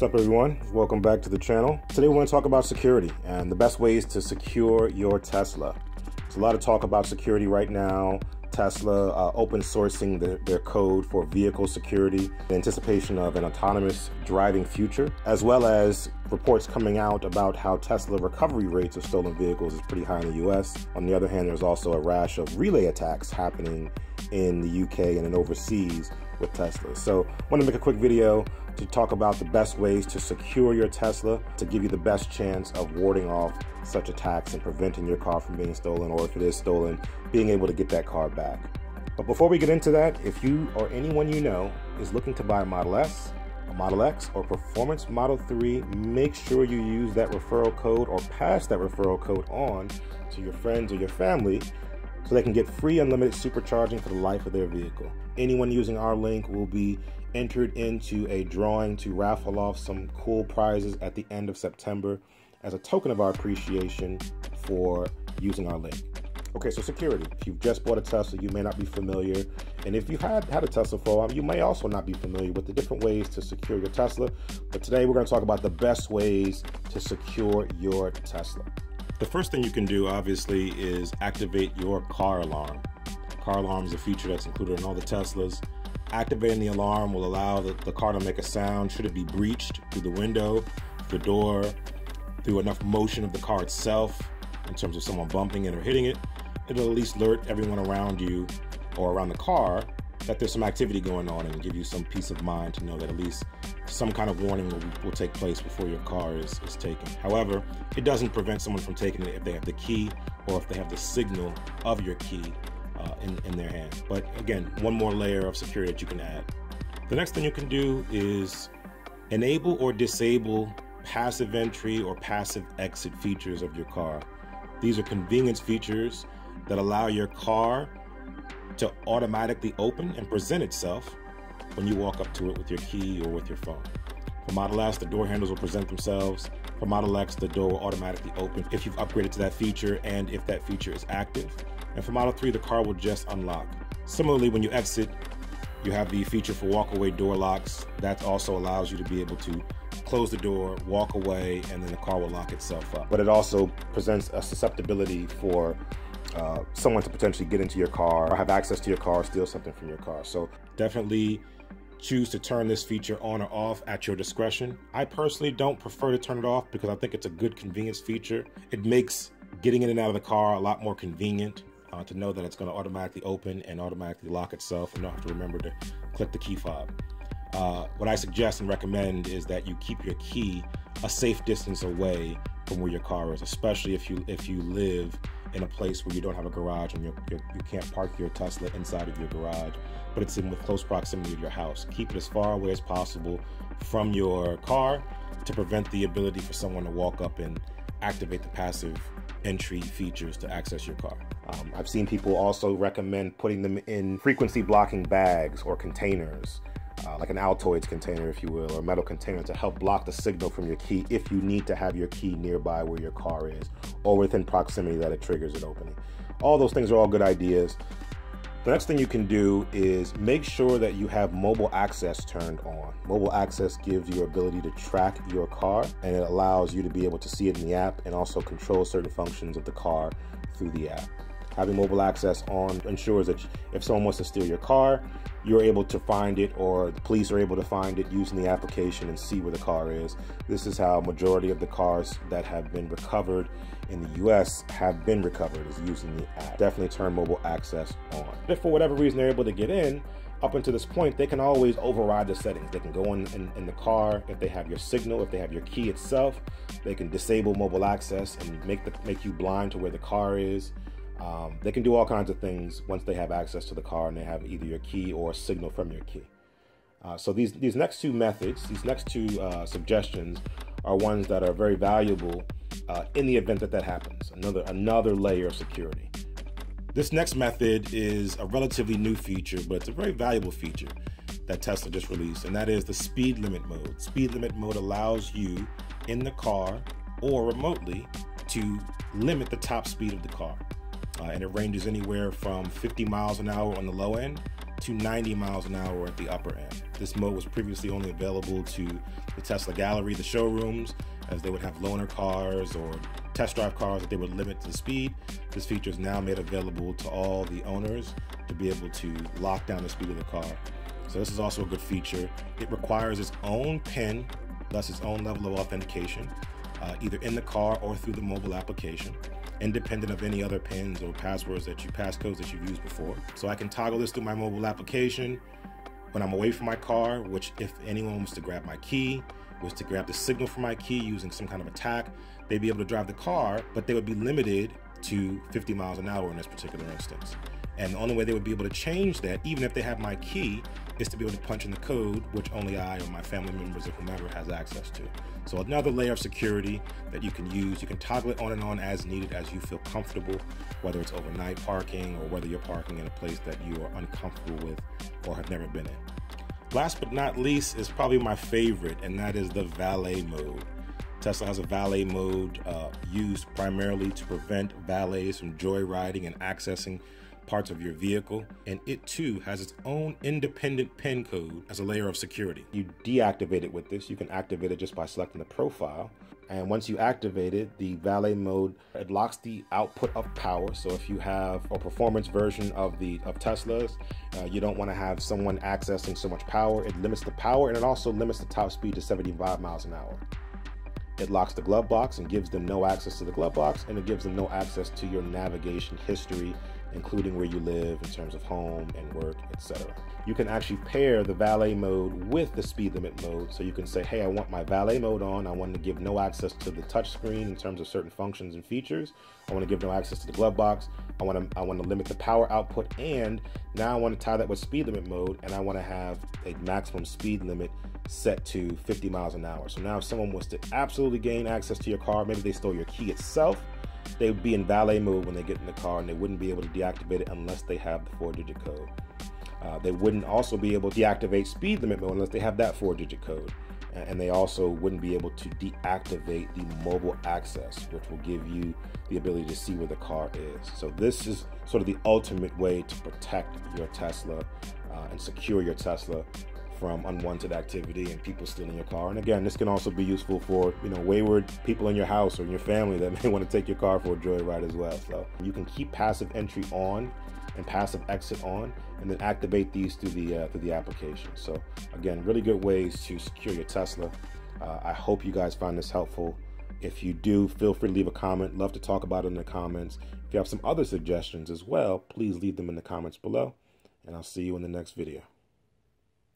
What's up everyone? Welcome back to the channel. Today we want to talk about security and the best ways to secure your Tesla. There's a lot of talk about security right now. Tesla uh, open sourcing the, their code for vehicle security in anticipation of an autonomous driving future, as well as reports coming out about how Tesla recovery rates of stolen vehicles is pretty high in the US. On the other hand, there's also a rash of relay attacks happening in the UK and in overseas with Tesla. So I want to make a quick video to talk about the best ways to secure your Tesla to give you the best chance of warding off such attacks and preventing your car from being stolen or if it is stolen, being able to get that car back. But before we get into that, if you or anyone you know is looking to buy a Model S, a Model X, or Performance Model 3, make sure you use that referral code or pass that referral code on to your friends or your family so they can get free unlimited supercharging for the life of their vehicle. Anyone using our link will be entered into a drawing to raffle off some cool prizes at the end of September as a token of our appreciation for using our link. Okay, so security. If you've just bought a Tesla, you may not be familiar. And if you had had a Tesla for a while, you may also not be familiar with the different ways to secure your Tesla. But today we're going to talk about the best ways to secure your Tesla. The first thing you can do, obviously, is activate your car alarm. Car alarm is a feature that's included in all the Teslas. Activating the alarm will allow the, the car to make a sound should it be breached through the window, the door, through enough motion of the car itself, in terms of someone bumping it or hitting it. It'll at least alert everyone around you or around the car that there's some activity going on and give you some peace of mind to know that at least some kind of warning will, will take place before your car is, is taken. However, it doesn't prevent someone from taking it if they have the key or if they have the signal of your key uh, in, in their hand. But again, one more layer of security that you can add. The next thing you can do is enable or disable passive entry or passive exit features of your car. These are convenience features that allow your car to automatically open and present itself when you walk up to it with your key or with your phone. For Model S, the door handles will present themselves. For Model X, the door will automatically open if you've upgraded to that feature and if that feature is active. And for Model 3, the car will just unlock. Similarly, when you exit, you have the feature for walkaway door locks. That also allows you to be able to close the door, walk away, and then the car will lock itself up. But it also presents a susceptibility for uh, someone to potentially get into your car or have access to your car, steal something from your car. So definitely choose to turn this feature on or off at your discretion. I personally don't prefer to turn it off because I think it's a good convenience feature. It makes getting in and out of the car a lot more convenient uh, to know that it's going to automatically open and automatically lock itself and not have to remember to click the key fob. Uh, what I suggest and recommend is that you keep your key a safe distance away from where your car is, especially if you if you live in a place where you don't have a garage and you're, you're, you can not park your Tesla inside of your garage, but it's in with close proximity of your house. Keep it as far away as possible from your car to prevent the ability for someone to walk up and activate the passive entry features to access your car. Um, I've seen people also recommend putting them in frequency blocking bags or containers uh, like an Altoids container, if you will, or metal container to help block the signal from your key if you need to have your key nearby where your car is or within proximity that it triggers it opening. All those things are all good ideas. The next thing you can do is make sure that you have mobile access turned on. Mobile access gives you ability to track your car and it allows you to be able to see it in the app and also control certain functions of the car through the app. Having mobile access on ensures that if someone wants to steal your car, you're able to find it or the police are able to find it using the application and see where the car is. This is how majority of the cars that have been recovered in the US have been recovered is using the app. Definitely turn mobile access on. If for whatever reason they're able to get in, up until this point, they can always override the settings. They can go in, in, in, the car if they have your signal, if they have your key itself. They can disable mobile access and make the make you blind to where the car is. Um, they can do all kinds of things once they have access to the car and they have either your key or a signal from your key. Uh, so these these next two methods, these next two uh, suggestions, are ones that are very valuable uh, in the event that that happens. Another another layer of security. This next method is a relatively new feature, but it's a very valuable feature that Tesla just released, and that is the speed limit mode. Speed limit mode allows you in the car or remotely to limit the top speed of the car uh, and it ranges anywhere from 50 miles an hour on the low end to 90 miles an hour at the upper end. This mode was previously only available to the Tesla Gallery, the showrooms, as they would have loaner cars or test drive cars that they would limit the speed. This feature is now made available to all the owners to be able to lock down the speed of the car. So this is also a good feature. It requires its own PIN, thus its own level of authentication, uh, either in the car or through the mobile application independent of any other pins or passwords that you passcodes that you've used before. So I can toggle this through my mobile application when I'm away from my car, which if anyone was to grab my key, was to grab the signal from my key using some kind of attack, they'd be able to drive the car, but they would be limited to 50 miles an hour in this particular instance. And the only way they would be able to change that, even if they have my key, is to be able to punch in the code, which only I or my family members or whomever has access to. So another layer of security that you can use. You can toggle it on and on as needed as you feel comfortable, whether it's overnight parking or whether you're parking in a place that you are uncomfortable with or have never been in. Last but not least is probably my favorite, and that is the valet mode. Tesla has a valet mode uh, used primarily to prevent valets from joyriding and accessing parts of your vehicle, and it too has its own independent PIN code as a layer of security. You deactivate it with this. You can activate it just by selecting the profile. And once you activate it, the valet mode, it locks the output of power. So if you have a performance version of the of Teslas, uh, you don't want to have someone accessing so much power. It limits the power and it also limits the top speed to 75 miles an hour. It locks the glove box and gives them no access to the glove box, and it gives them no access to your navigation history including where you live in terms of home and work, etc. You can actually pair the valet mode with the speed limit mode. So you can say, hey, I want my valet mode on. I want to give no access to the touch screen in terms of certain functions and features. I want to give no access to the glove box. I want to I want to limit the power output and now I want to tie that with speed limit mode and I want to have a maximum speed limit set to 50 miles an hour. So now if someone wants to absolutely gain access to your car, maybe they stole your key itself, they would be in valet mode when they get in the car and they wouldn't be able to deactivate it unless they have the four digit code. Uh, they wouldn't also be able to deactivate speed limit mode unless they have that four digit code. And they also wouldn't be able to deactivate the mobile access, which will give you the ability to see where the car is. So, this is sort of the ultimate way to protect your Tesla uh, and secure your Tesla from unwanted activity and people stealing your car. And again, this can also be useful for you know wayward people in your house or in your family that may want to take your car for a joyride as well. So you can keep passive entry on and passive exit on, and then activate these through the uh, through the application. So again, really good ways to secure your Tesla. Uh, I hope you guys find this helpful. If you do, feel free to leave a comment. Love to talk about it in the comments. If you have some other suggestions as well, please leave them in the comments below. And I'll see you in the next video.